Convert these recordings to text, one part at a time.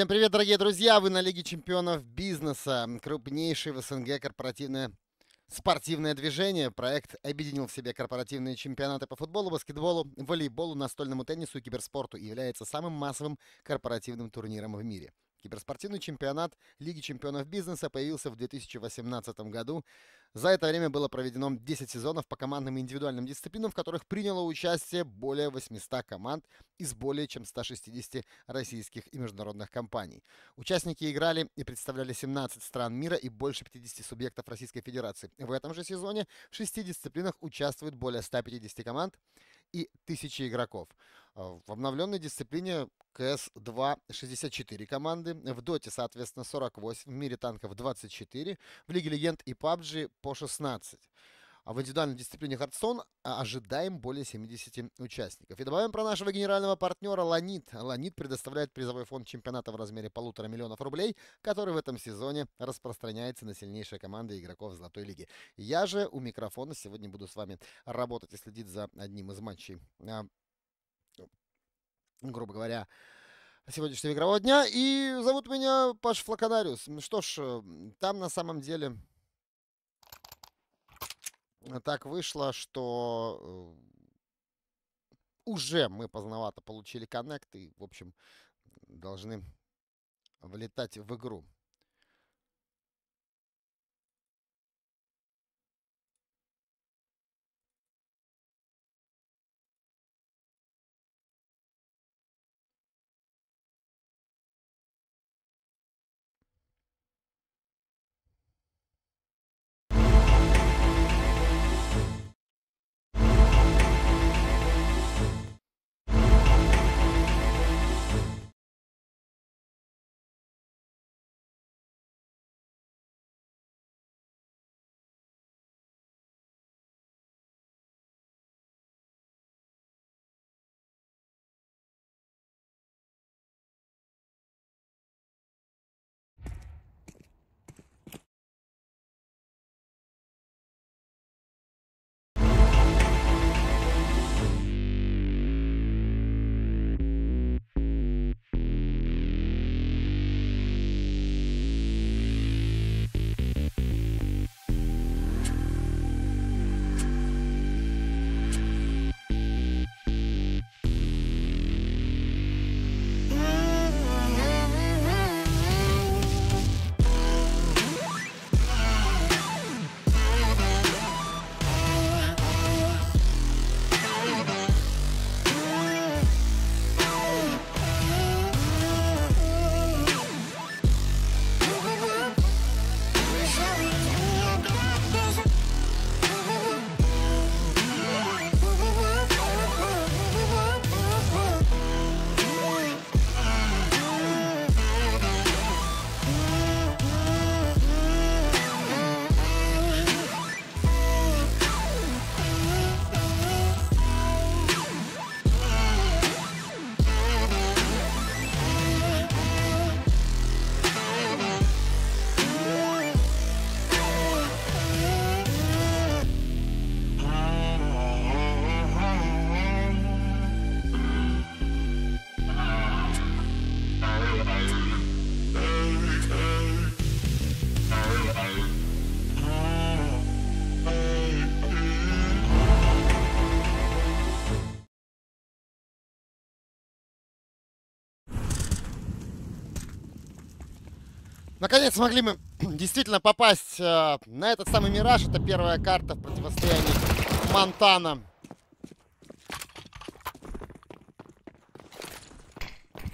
Всем привет, дорогие друзья! Вы на Лиге чемпионов бизнеса. Крупнейший в СНГ корпоративное спортивное движение. Проект объединил в себе корпоративные чемпионаты по футболу, баскетболу, волейболу, настольному теннису и киберспорту и является самым массовым корпоративным турниром в мире. Киберспортивный чемпионат Лиги чемпионов бизнеса появился в 2018 году. За это время было проведено 10 сезонов по командным и индивидуальным дисциплинам, в которых приняло участие более 800 команд из более чем 160 российских и международных компаний. Участники играли и представляли 17 стран мира и больше 50 субъектов Российской Федерации. В этом же сезоне в шести дисциплинах участвуют более 150 команд и тысячи игроков. В обновленной дисциплине CS 2 64 команды, в Доте, соответственно, 48, в мире танков 24, в Лиге Легенд и PUBG по 16. А в индивидуальной дисциплине Hearthstone ожидаем более 70 участников. И добавим про нашего генерального партнера Ланит. Ланит предоставляет призовой фонд чемпионата в размере полутора миллионов рублей, который в этом сезоне распространяется на сильнейшие команды игроков Золотой Лиги. Я же у микрофона сегодня буду с вами работать и следить за одним из матчей, а, грубо говоря, сегодняшнего игрового дня. И зовут меня Паш Флаконариус. Что ж, там на самом деле так вышло, что э, уже мы поздновато получили коннект и, в общем, должны влетать в игру. Наконец смогли мы действительно попасть э, на этот самый Мираж. Это первая карта в противостоянии Монтана.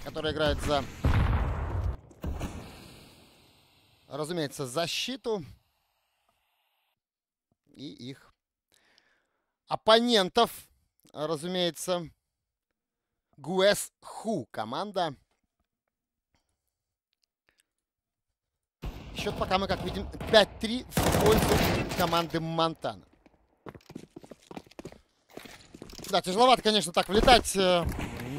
Который играет за, разумеется, защиту. И их оппонентов, разумеется, Гуэс Ху команда. Счет пока мы, как видим, 5-3 в пользу команды Монтана. Да, тяжеловато, конечно, так влетать э,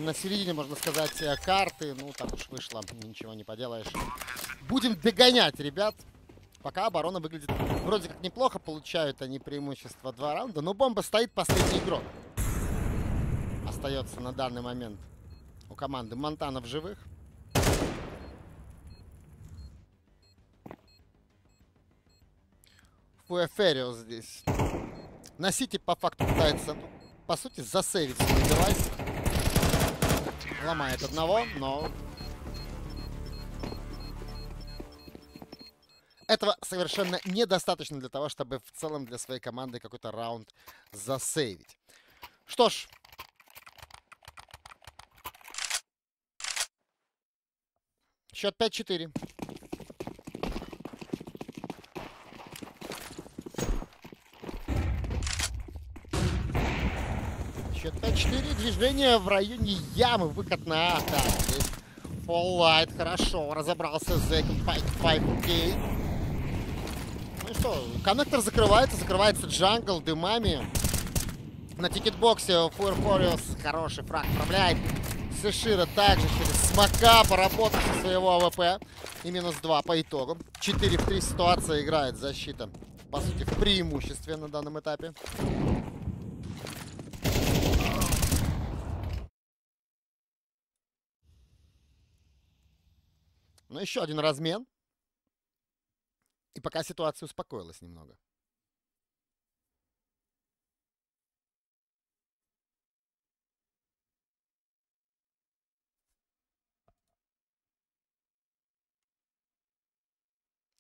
на середине, можно сказать, э, карты. Ну, так уж вышло, ничего не поделаешь. Будем догонять, ребят. Пока оборона выглядит вроде как неплохо. Получают они преимущество два раунда. Но бомба стоит последний игрок. Остается на данный момент у команды Монтана в живых. Фуэферио здесь. На Сити по факту пытается, ну, по сути, засейвить свой девайс. Ломает одного, но... Этого совершенно недостаточно для того, чтобы в целом для своей команды какой-то раунд засейвить. Что ж, Счет 5-4. Счет 5-4. Движение в районе ямы. Выход на А. Так, здесь Full Light. Хорошо. Разобрался Зэк. 5-5 Ну и что, коннектор закрывается. Закрывается jungle дымами. На тикетбоксе Фуэрфориус хороший фраг отправляет. Сешира также через смока поработал со своего AWP. И минус 2 по итогу. 4 в 3 ситуация играет защита. По сути, в преимуществе на данном этапе. Но еще один размен. И пока ситуация успокоилась немного.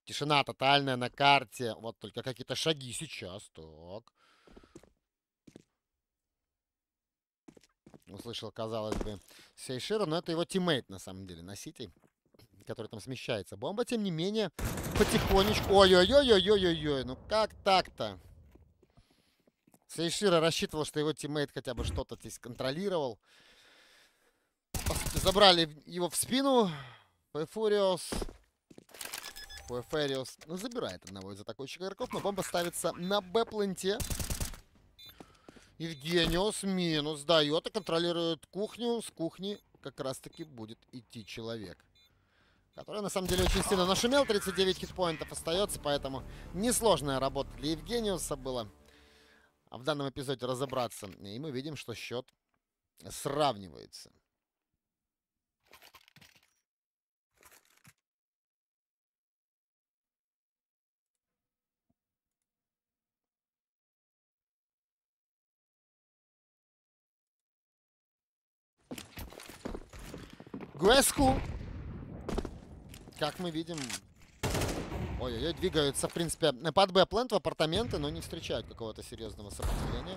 Тишина тотальная на карте. Вот только какие-то шаги сейчас. Так. Услышал, казалось бы, Сейшира, но это его teammate, на самом деле, на CT, который там смещается. Бомба, тем не менее, потихонечку... Ой-ой-ой-ой-ой-ой-ой, ну как так-то? Сейшира рассчитывал, что его teammate хотя бы что-то здесь контролировал. Забрали его в спину. Фуриос Фуэфериус ну, забирает одного из атакующих игроков, но бомба ставится на Б-пленте. Евгениус минус дает и контролирует кухню. С кухни как раз-таки будет идти человек. Который на самом деле очень сильно нашумел. 39 хитпоинтов остается, поэтому несложная работа для Евгениуса была. А в данном эпизоде разобраться. И мы видим, что счет сравнивается. Гуэску. Как мы видим... Ой-ой-ой, двигаются, в принципе, под Б-плент в апартаменты, но не встречают какого-то серьезного сопротивления.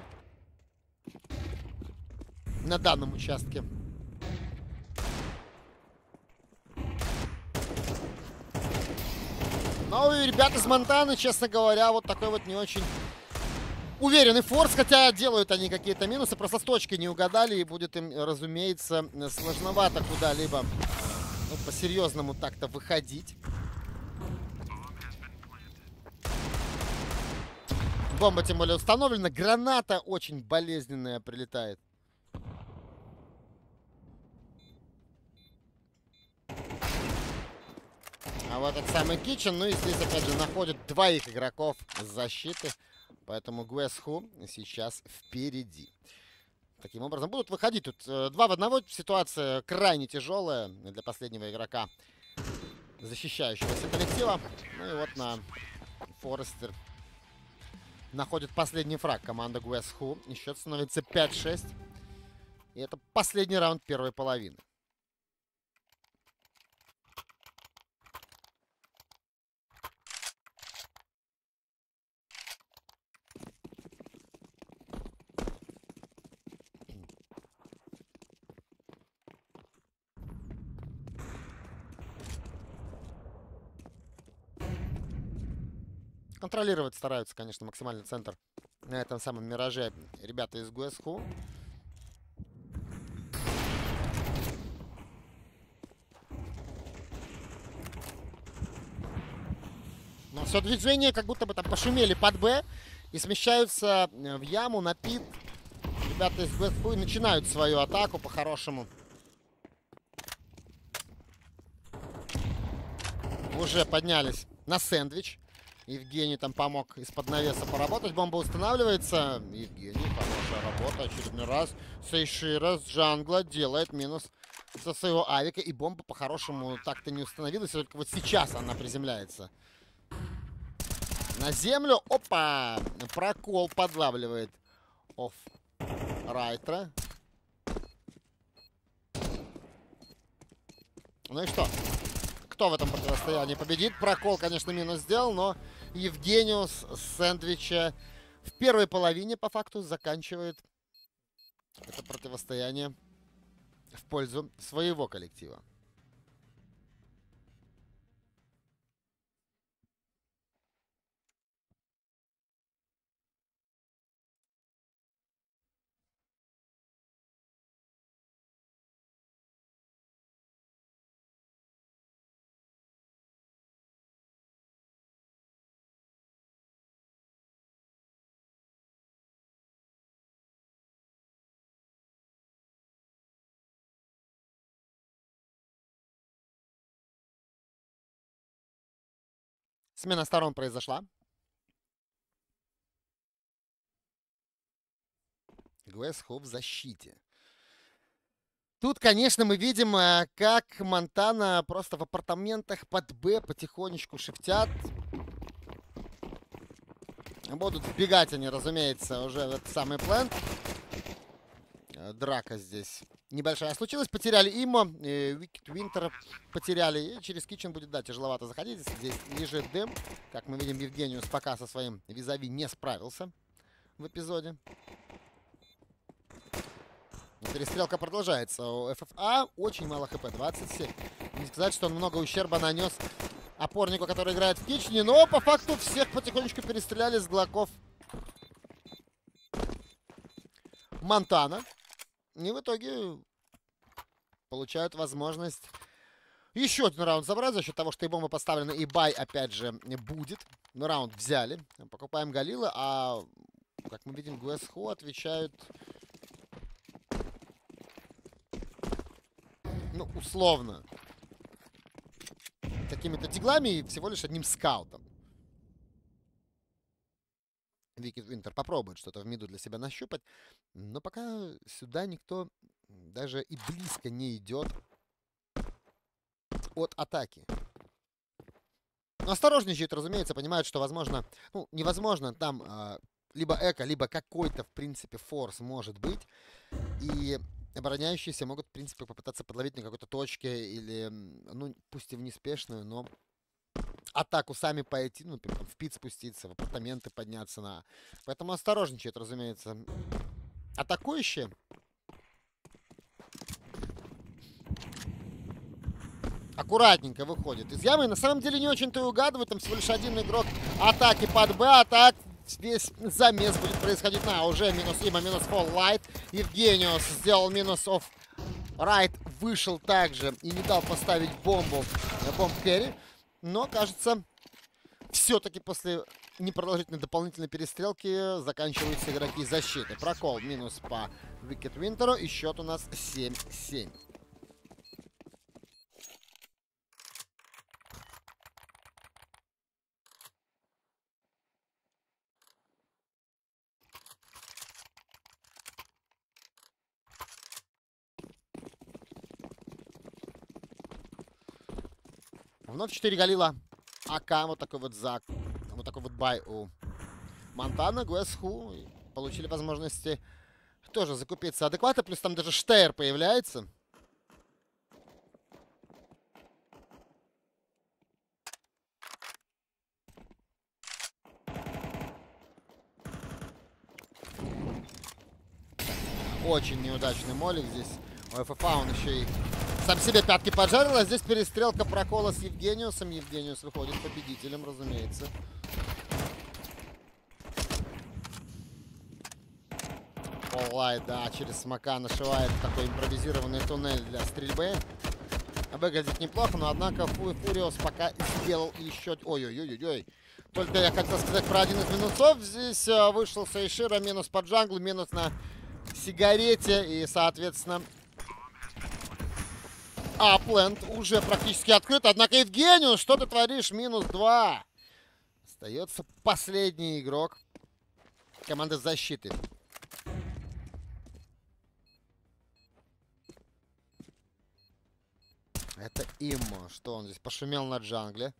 На данном участке. Ну и ребята из Монтаны, честно говоря, вот такой вот не очень уверенный форс, хотя делают они какие-то минусы, просто с точки не угадали, и будет им, разумеется, сложновато куда-либо ну, по-серьезному так-то выходить. Бомба тем более установлена, граната очень болезненная прилетает. А вот этот самый Кичен, ну и здесь опять же находит двоих игроков защиты. Поэтому Гуэсху сейчас впереди. Таким образом, будут выходить тут э, два в одного. Ситуация крайне тяжелая для последнего игрока, защищающегося коллектива. Ну и вот на Форестер находит последний фраг команда Гуэсху. И счет становится 5-6. И это последний раунд первой половины. Контролировать стараются, конечно, максимальный центр на этом самом Мираже ребята из ГУСХУ. Но все движение как будто бы там пошумели под Б и смещаются э, в яму на пит. Ребята из ГУСХУ начинают свою атаку по-хорошему. Уже поднялись на сэндвич. Евгений там помог из-под навеса поработать. Бомба устанавливается. Евгений, хорошая работа. Очередной раз. Сейшира с джангла делает минус со своего авика. И бомба по-хорошему так-то не установилась. Только вот сейчас она приземляется. на землю. Опа! Прокол подлавливает оф Райтера. Ну и что? Кто в этом противостоянии победит? Прокол, конечно, минус сделал, но Евгениус сэндвича в первой половине, по факту, заканчивает это противостояние в пользу своего коллектива. Смена сторон произошла. Гвесхо в защите. Тут, конечно, мы видим, э, как Монтана просто в апартаментах под Б потихонечку шифтят. Будут вбегать они, разумеется, уже в этот самый план. Э, драка здесь небольшая случилась. Потеряли Имо, Викит Винтер потеряли. И через Кичен будет, да, тяжеловато заходить. Здесь лежит дым. Как мы видим, Евгениус пока со своим визави не справился в эпизоде. Перестрелка продолжается. У ФФА очень мало хп, 27. Не сказать, что он много ущерба нанес опорнику, который играет в Кичне. Но по факту всех потихонечку перестреляли с глоков Монтана. И в итоге получают возможность еще один раунд забрать за счет того, что и бомба поставлена, и бай, опять же, будет. Мы раунд взяли. Покупаем Галила, а, как мы видим, ГСХО отвечают... Ну, условно. Такими-то диглами и всего лишь одним скаутом. Викит Винтер попробует что-то в миду для себя нащупать. Но пока сюда никто даже и близко не идет от атаки. Но осторожничают, разумеется, понимают, что возможно, ну, невозможно, там э, либо эко, либо какой-то, в принципе, форс может быть. И обороняющиеся могут, в принципе, попытаться подловить на какой-то точке или, ну, пусть и в неспешную, но атаку сами пойти, ну, в пит спуститься, в апартаменты подняться на... Поэтому осторожничают, разумеется. Атакующие. Аккуратненько выходит из ямы. На самом деле не очень-то и угадывают. Там всего лишь один игрок атаки под Б. А так весь замес будет происходить. На, уже минус Има, минус Фол Лайт. Евгениус сделал минус оф Райт. Вышел также и не дал поставить бомбу. Бомб Керри. Но, кажется, все-таки после непродолжительной дополнительной перестрелки заканчиваются игроки защиты. Прокол минус по Викет Винтеру. И счет у нас 7-7. Вновь 4 Галила. АК, вот такой вот зак. Вот такой вот бай у Монтана, Гуэсху. Получили возможности тоже закупиться адекватно. Плюс там даже Штейр появляется. Очень неудачный молик здесь. У ФФА он еще и сам себе пятки поджарил, а здесь перестрелка прокола с Евгениусом. Евгениус выходит победителем, разумеется. Поллай, да, через смока нашивает такой импровизированный туннель для стрельбы. Выглядит неплохо, но однако Фу Фуриос пока сделал еще... Ой-ой-ой-ой. Только я хотел сказать про один из минусов. Здесь э, вышел Сейшира, минус по джанглу, минус на сигарете. И, соответственно, Апленд уже практически открыт. Однако, Евгению, что ты творишь? Минус два. Остается последний игрок команды защиты. Это Иммо. Что он здесь пошумел на джангле.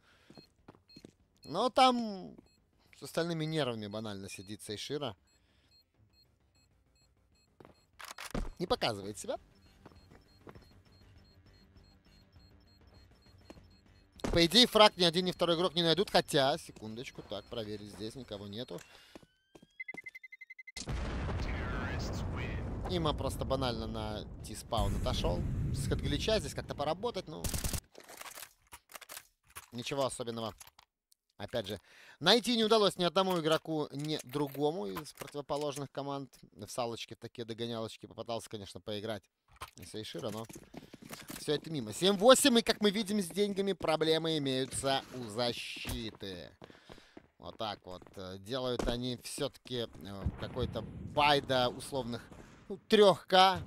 Но там С остальными нервами банально сидит Сейшира. Не показывает себя. По идее, фраг ни один, ни второй игрок не найдут. Хотя, секундочку, так, проверить здесь, никого нету. Има просто банально на Ти-спаун отошел. С Хатглича здесь как-то поработать, ну... Ничего особенного. Опять же, найти не удалось ни одному игроку, ни другому из противоположных команд. В салочке такие догонялочки попытался, конечно, поиграть Сейшира, но все это мимо. 7-8, и, как мы видим, с деньгами проблемы имеются у защиты. Вот так вот. Делают они все-таки э, какой-то байда условных ну, 3К.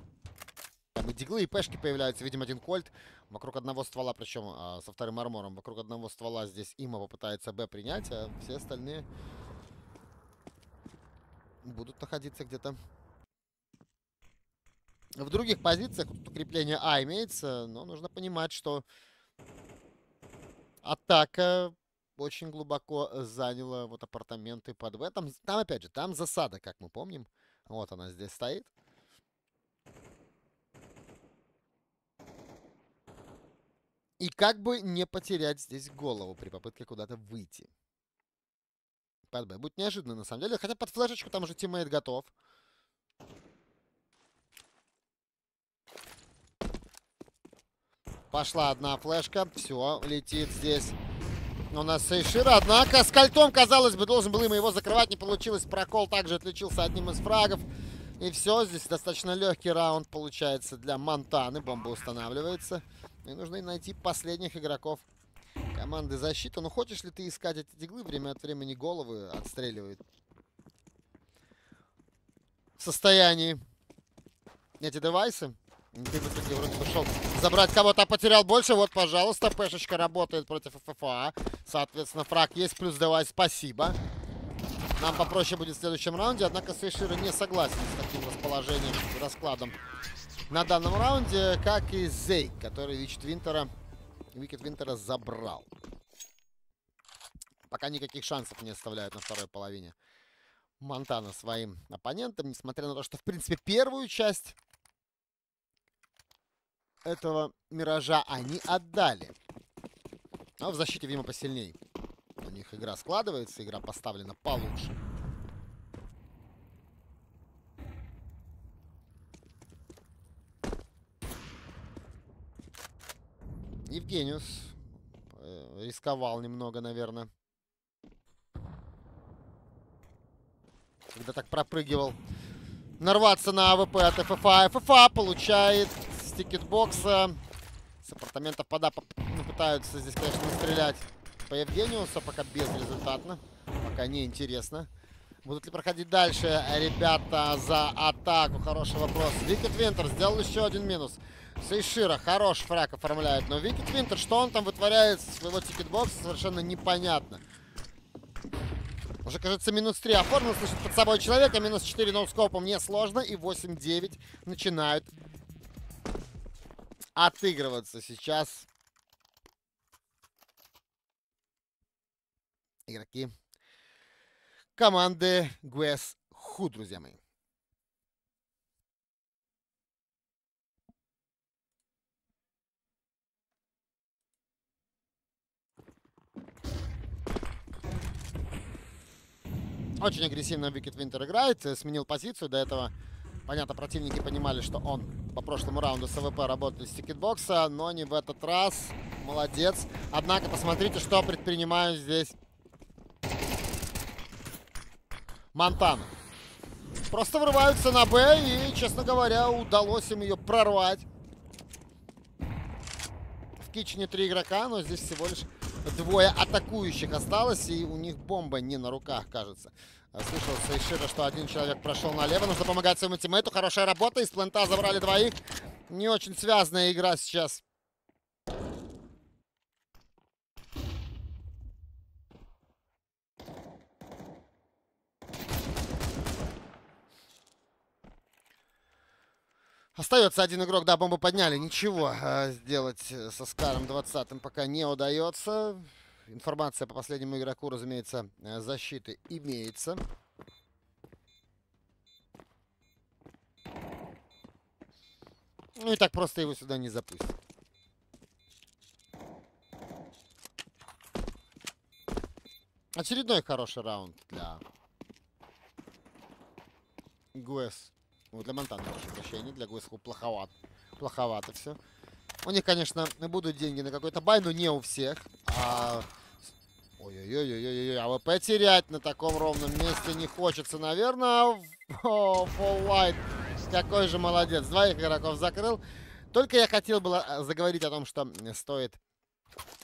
Там и диглы, и пешки появляются. Видим один кольт. Вокруг одного ствола, причем а, со вторым армором. Вокруг одного ствола здесь Има попытается Б принять, а все остальные будут находиться где-то в других позициях. Тут укрепление А имеется, но нужно понимать, что атака очень глубоко заняла вот апартаменты под В. Там, там опять же, там засада, как мы помним. Вот она здесь стоит. И как бы не потерять здесь голову при попытке куда-то выйти. Под Б. Будет неожиданно, на самом деле. Хотя под флешечку там уже teammate готов. Пошла одна флешка. Все, летит здесь у нас Сейшира. Однако с кольтом, казалось бы, должен был им его закрывать. Не получилось. Прокол также отличился одним из фрагов. И все, здесь достаточно легкий раунд получается для Монтаны. Бомба устанавливается. И нужно найти последних игроков команды защиты. Ну, хочешь ли ты искать эти диглы? Время от времени головы отстреливают. В состоянии эти девайсы. Ты в итоге вроде бы шел забрать кого-то, потерял больше. Вот, пожалуйста, пешечка работает против ФФА. Соответственно, фраг есть, плюс девайс, спасибо. Нам попроще будет в следующем раунде, однако Сейшира не согласен с таким расположением, раскладом на данном раунде, как и Зейк, который Вичет Винтера, Викет Винтера забрал. Пока никаких шансов не оставляют на второй половине Монтана своим оппонентам, несмотря на то, что, в принципе, первую часть этого Миража они отдали. Но в защите, видимо, посильней. У них игра складывается, игра поставлена получше. Евгениус э, рисковал немного, наверное. Когда так пропрыгивал. Нарваться на AWP от ФФА. ФФА получает тикетбокса. С апартаментов пода ну, пытаются здесь, конечно, стрелять по Евгениусу. Пока безрезультатно. Пока не интересно. Будут ли проходить дальше ребята за атаку? Хороший вопрос. Викет Винтер сделал еще один минус. Сейшира хорош фраг оформляет. Но Викит Винтер, что он там вытворяет с своего тикетбокса, совершенно непонятно. Уже, кажется, минус 3 оформил. Слышит под собой человека. Минус 4 ноускопом несложно. И 8-9 начинают отыгрываться сейчас. Игроки команды Guess Who, друзья мои. Очень агрессивно Викет Винтер играет, сменил позицию. До этого, понятно, противники понимали, что он по прошлому раунду с AWP работает с тикетбокса, но не в этот раз. Молодец. Однако, посмотрите, что предпринимают здесь Монтана. Просто врываются на Б, и, честно говоря, удалось им ее прорвать. В kitchen е три игрока, но здесь всего лишь двое атакующих осталось, и у них бомба не на руках, кажется. Слышал Сейшира, что один человек прошел налево. Нужно помогать своему тиммейту. Хорошая работа. Из плента забрали двоих. Не очень связанная игра сейчас. Остается один игрок, да, бомбу подняли. Ничего а, сделать со Скаром 20 пока не удается. Информация по последнему игроку, разумеется, э, защиты имеется. Ну и так просто его сюда не запустят. Очередной хороший раунд для Гуэс. Ну, для Монтана, прошу прощения. Для Гуэс плоховато. Плоховато все. У них, конечно, будут деньги на какой-то buy, но не у всех. А... Ой-ой-ой-ой-ой, AWP терять на таком ровном месте не хочется, наверное. Full Light. Какой же молодец. Двоих игроков закрыл. Только я хотел было э, заговорить о том, что стоит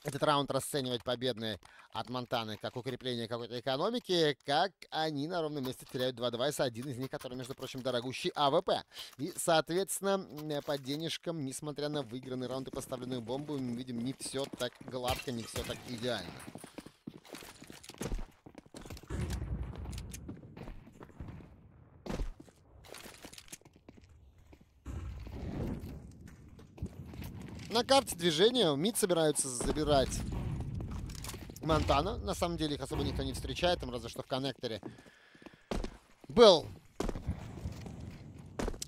этот раунд расценивать победный от Монтаны как укрепление какой-то экономики, как они на ровном месте теряют два девайса, один из них, который, между прочим, дорогущий AWP. И, соответственно, по денежкам, несмотря на выигранный раунд и поставленную бомбу, мы видим, не все так гладко, не все так идеально. На карте движения МИД собираются забирать Монтана. На самом деле их особо никто не встречает, там разве что в коннекторе был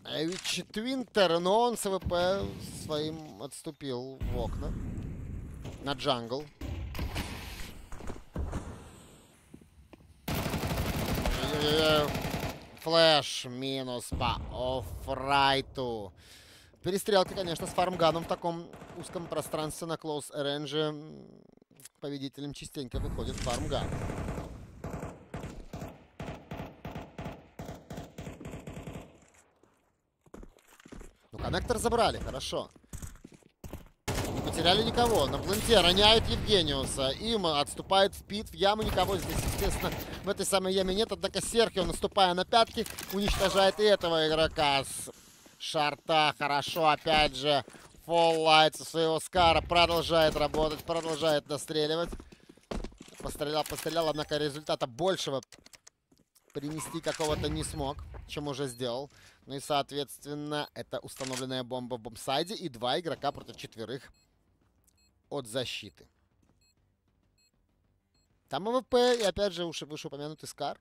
Эвич Твинтер, но он с ВП своим отступил в окна на джангл. Флэш минус по офрайту. Перестрелка, конечно, с фармганом в таком узком пространстве на клоус рейнже победителем частенько выходит фармган. Ну, коннектор забрали, хорошо. Не потеряли никого. На пленте роняют Евгениуса. Им отступает в пит. В яму никого здесь, естественно, в этой самой яме нет. Однако Серхио, наступая на пятки, уничтожает и этого игрока шарта. Хорошо, опять же, Фоллайт со своего Скара продолжает работать, продолжает настреливать. Пострелял, пострелял, однако результата большего принести какого-то не смог, чем уже сделал. Ну и, соответственно, это установленная бомба в bombsite е и два игрока против четверых от защиты. Там АВП и, опять же, вышеупомянутый Скар.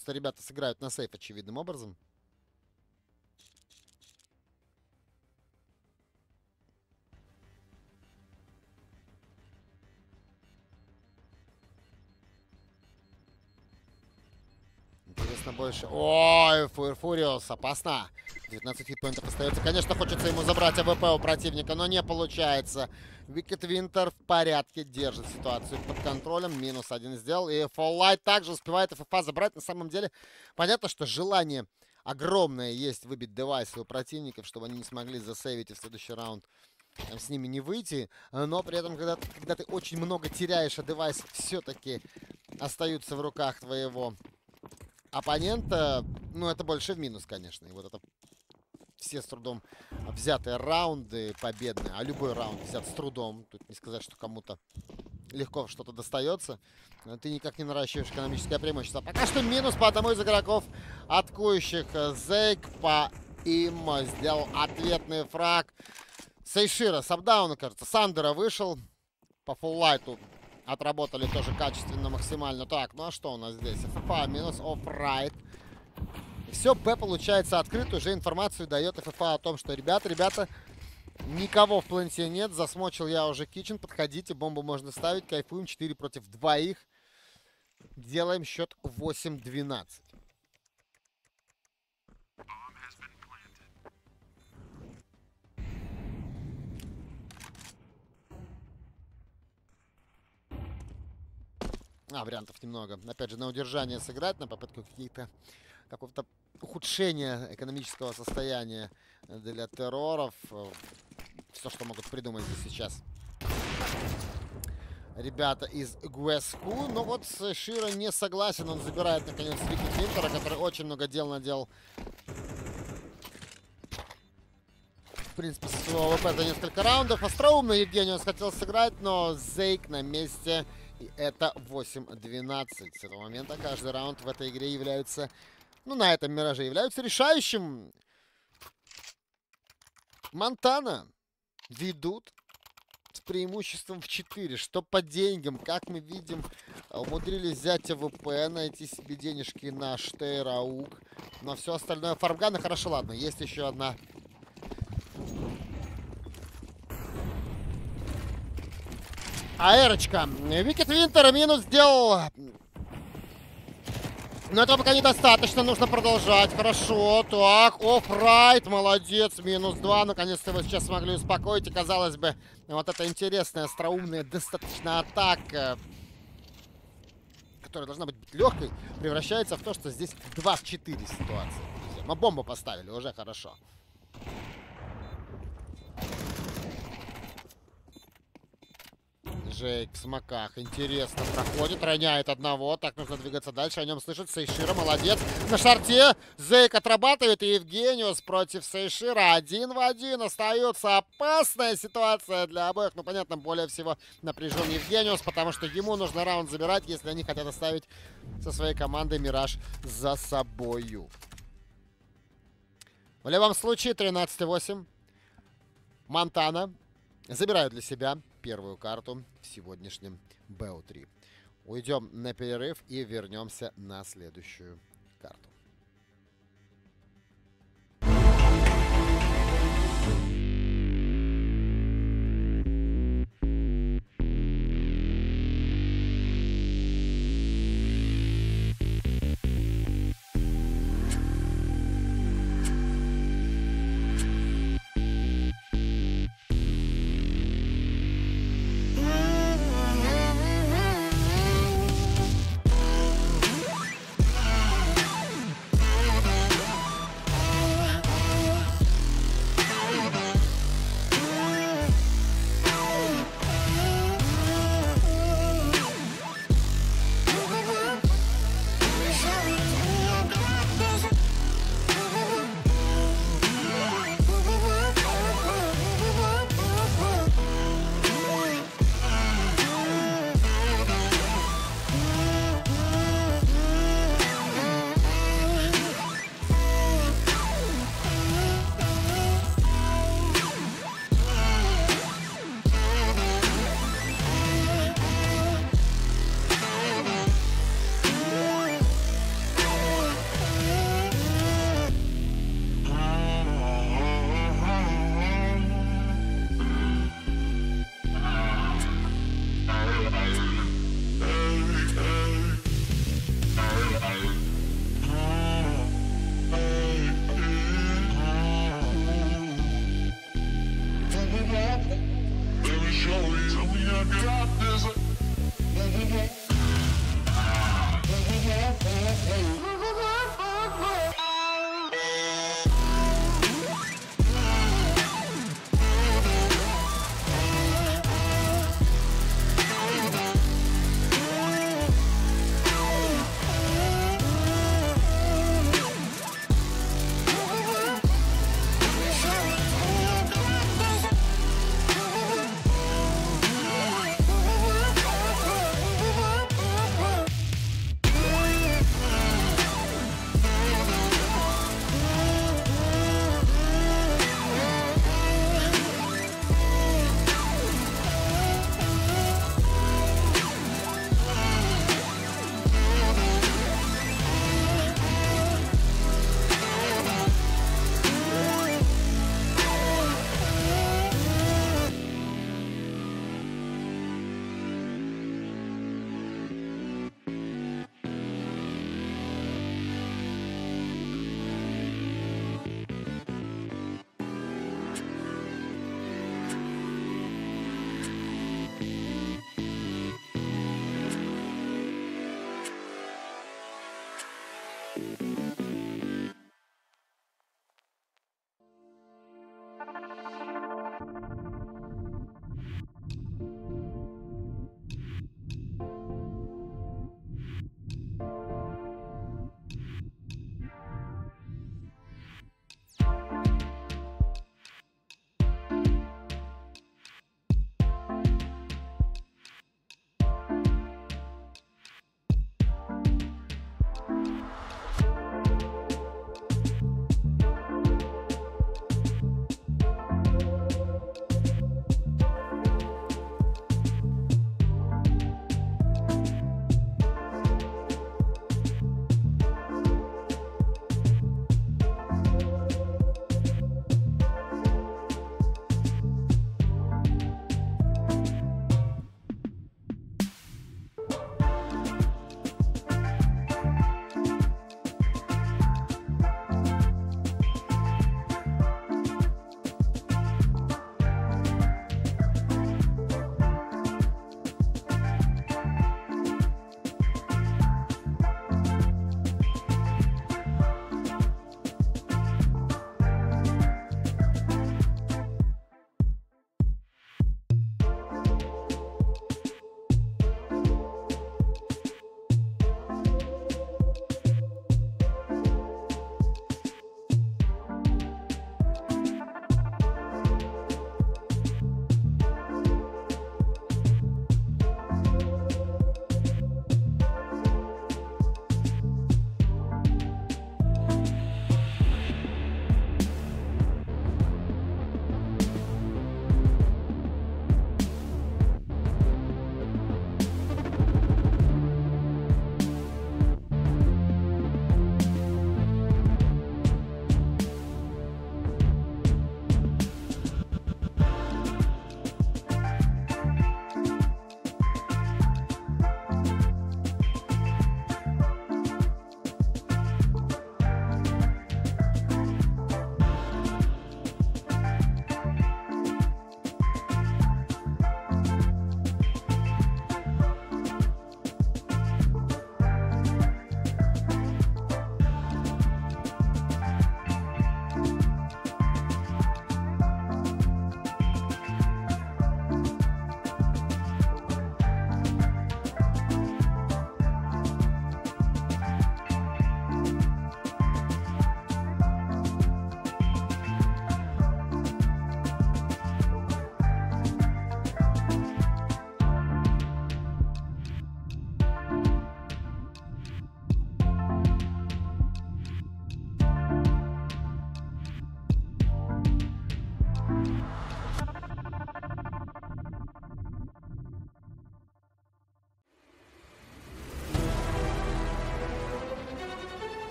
Просто ребята сыграют на save очевидным образом. Интересно больше. Ой, Фуэр Фуриус, опасно. 19 hitpoint ов остается. Конечно, хочется ему забрать АВП у противника, но не получается. Викет Винтер в порядке, держит ситуацию под контролем. Минус один сделал. И Фоллайт также успевает ФФА забрать. На самом деле, понятно, что желание огромное есть выбить девайсы у противников, чтобы они не смогли засейвить и в следующий раунд с ними не выйти. Но при этом, когда, когда ты очень много теряешь, а девайсы все-таки остаются в руках твоего оппонента, ну, это больше в минус, конечно. И вот это все с трудом взятые раунды победные, а любой раунд взят с трудом. Тут не сказать, что кому-то легко что-то достается. Но ты никак не наращиваешь экономическое преимущество. Пока что минус по одному из игроков атакующих. Зейк по им сделал ответный фраг. Сейшира с апдауна, кажется. Сандера вышел. По фуллайту отработали тоже качественно, максимально. Так, ну а что у нас здесь? ФФА минус оффрайт. Все, Б получается открыт, уже информацию дает ФФА о том, что ребята, ребята, никого в пленте нет, засмочил я уже Кичен, подходите, бомбу можно ставить, кайфуем, 4 против двоих. Делаем счет 8-12. А, вариантов немного. Опять же, на удержание сыграть, на попытку каких-то какого-то ухудшения экономического состояния для терроров. Все, что могут придумать здесь сейчас ребята из Гуэску. Но вот Широ не согласен. Он забирает, наконец, Вики Твинтера, который очень много дел наделал. В принципе, со своего ВП за несколько раундов. Остроумно Евгениус хотел сыграть, но Зейк на месте. И это 8-12. С этого момента каждый раунд в этой игре является ну, на этом Мираже являются решающим. Монтана ведут с преимуществом в 4. Что по деньгам, как мы видим, умудрились взять АВП, найти себе денежки на Steyr AUG. Но все остальное Фармгана хорошо, ладно. Есть еще одна Аэрочка. Викет Винтер минус сделал. Но этого пока недостаточно, нужно продолжать. Хорошо, так, оффрайт, молодец, минус два. Наконец-то вы сейчас смогли успокоить. И, казалось бы, вот эта интересная, остроумная, достаточно атака, которая должна быть легкой, превращается в то, что здесь 2 в 4 ситуации. Мы бомбу поставили, уже хорошо. Джейк в смоках. Интересно. Проходит, роняет одного. Так, нужно двигаться дальше. О нем слышит Сейшира. Молодец. На шарте Зейк отрабатывает. И Евгениус против Сейшира. Один в один. Остается опасная ситуация для обоих. Ну, понятно, более всего напряжен Евгениус, потому что ему нужно раунд забирать, если они хотят оставить со своей командой Мираж за собою. В любом случае, 13-8. Монтана забирают для себя первую карту в сегодняшнем БО-3. Уйдем на перерыв и вернемся на следующую карту.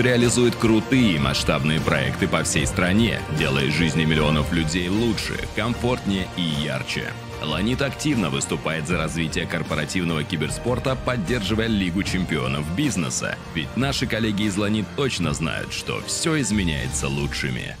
Реализует крутые масштабные проекты по всей стране, делая жизни миллионов людей лучше, комфортнее и ярче. «Ланит» активно выступает за развитие корпоративного киберспорта, поддерживая Лигу чемпионов бизнеса. Ведь наши коллеги из «Ланит» точно знают, что все изменяется лучшими.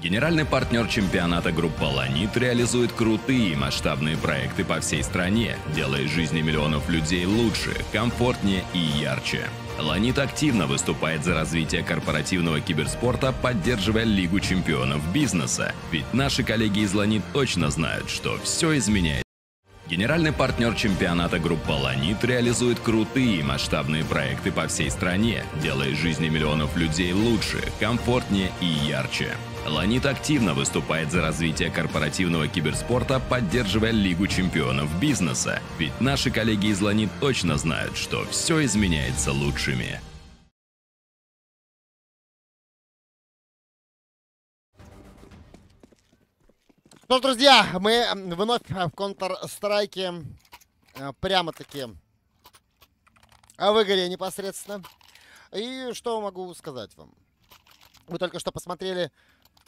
Генеральный партнер чемпионата группа «Ланит» реализует крутые масштабные проекты по всей стране, делая жизни миллионов людей лучше, комфортнее и ярче. «Ланит» активно выступает за развитие корпоративного киберспорта, поддерживая Лигу чемпионов бизнеса. Ведь наши коллеги из «Ланит» точно знают, что все изменяет. Генеральный партнер чемпионата группа «Ланит» реализует крутые и масштабные проекты по всей стране, делая жизни миллионов людей лучше, комфортнее и ярче. «Ланит» активно выступает за развитие корпоративного киберспорта, поддерживая Лигу чемпионов бизнеса. Ведь наши коллеги из «Ланит» точно знают, что все изменяется лучшими. Ну, друзья, мы вновь в Counter-Strike прямо-таки в игре непосредственно. И что могу сказать вам? Вы только что посмотрели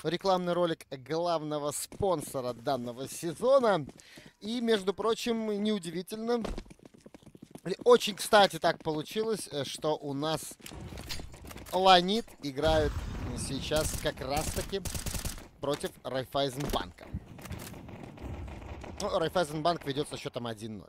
рекламный ролик главного спонсора данного сезона. И, между прочим, неудивительно, очень, кстати, так получилось, э, что у нас Ланит играют сейчас как раз-таки против Райфайзенбанка. Ну, Райфайзенбанк ведет со счетом 1-0.